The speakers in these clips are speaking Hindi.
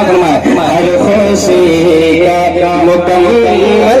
हर खुशी मुकम्मल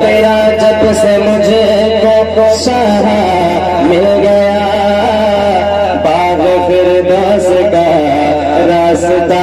तेरा जब से मुझे को सहा मिल गया। बाग फिर दस का रास्ता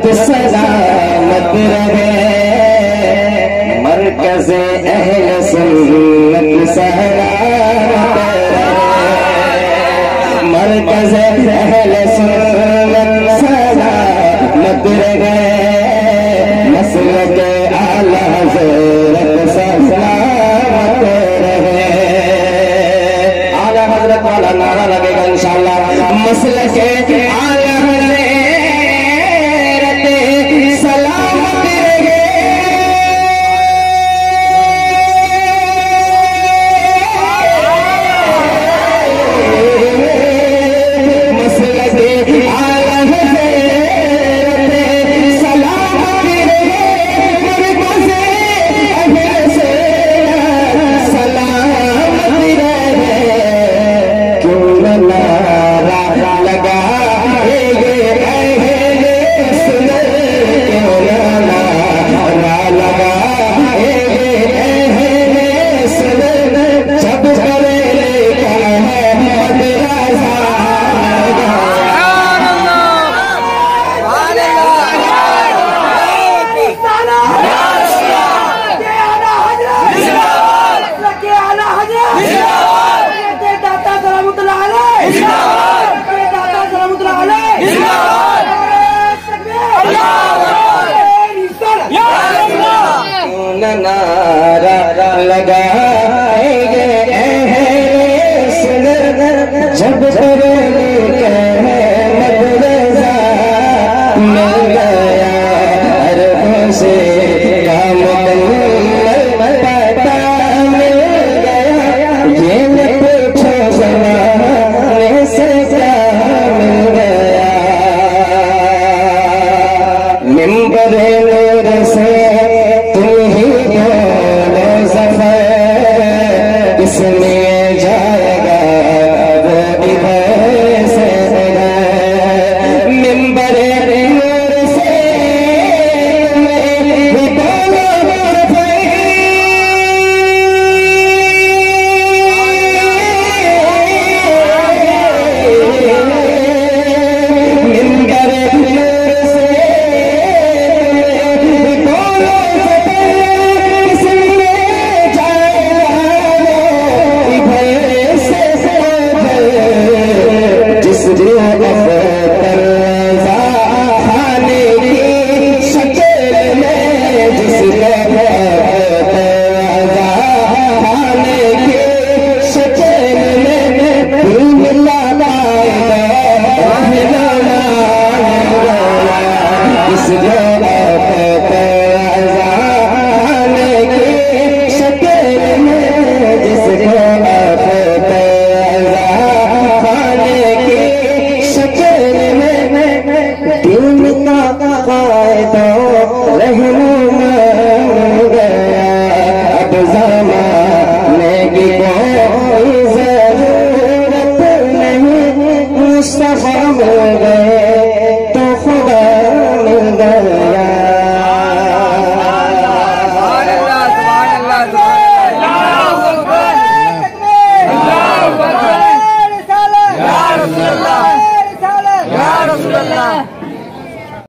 रहमत सलामत रहे। मरकज अहल सुन्नत सलामत रहे। मरकज अहल सुन्नत सलामत रहे। मसलक आला हज़रत सलामत रहे। आला हज़रत वाला नारा लगेगा इंशाल्लाह। मसलक आला Listening. ¡Vamos,